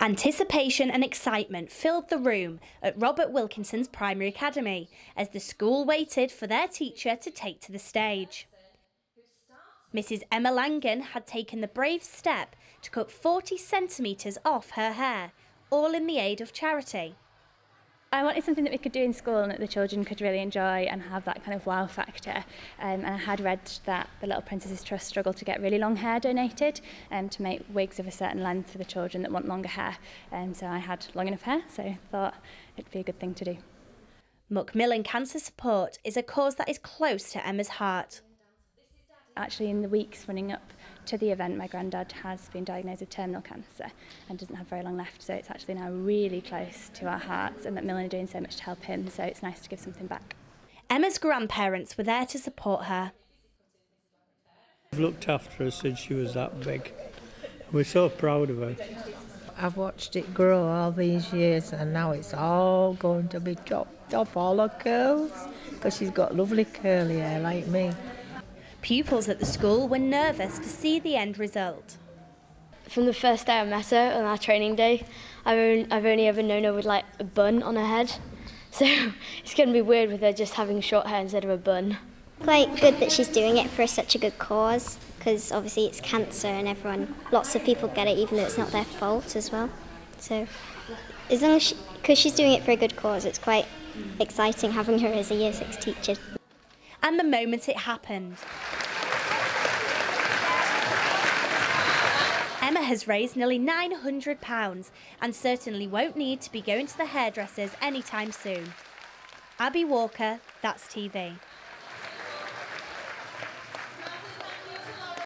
Anticipation and excitement filled the room at Robert Wilkinson's Primary Academy as the school waited for their teacher to take to the stage. Mrs Emma Langan had taken the brave step to cut 40 centimetres off her hair, all in the aid of charity. I wanted something that we could do in school and that the children could really enjoy and have that kind of wow factor. Um, and I had read that the Little Princesses Trust struggle to get really long hair donated um, to make wigs of a certain length for the children that want longer hair. Um, so I had long enough hair, so thought it'd be a good thing to do. Macmillan Cancer Support is a cause that is close to Emma's heart. Actually, in the weeks running up to the event, my granddad has been diagnosed with terminal cancer and doesn't have very long left, so it's actually now really close to our hearts, and Macmillan are doing so much to help him, so it's nice to give something back. Emma's grandparents were there to support her. I've looked after her since she was that big. We're so proud of her. I've watched it grow all these years and now it's all going to be chopped off all her curls because she's got lovely curly hair like me. Pupils at the school were nervous to see the end result. From the first day I met her on our training day, I've only, I've only ever known her with like a bun on her head. So it's going to be weird with her just having a short hair instead of a bun. Quite good that she's doing it for such a good cause because obviously it's cancer and everyone, lots of people get it even though it's not their fault as well. So as long as because she, she's doing it for a good cause, it's quite exciting having her as a year six teacher. And the moment it happened. Has raised nearly £900 and certainly won't need to be going to the hairdressers anytime soon. Abbie Walker, That's TV.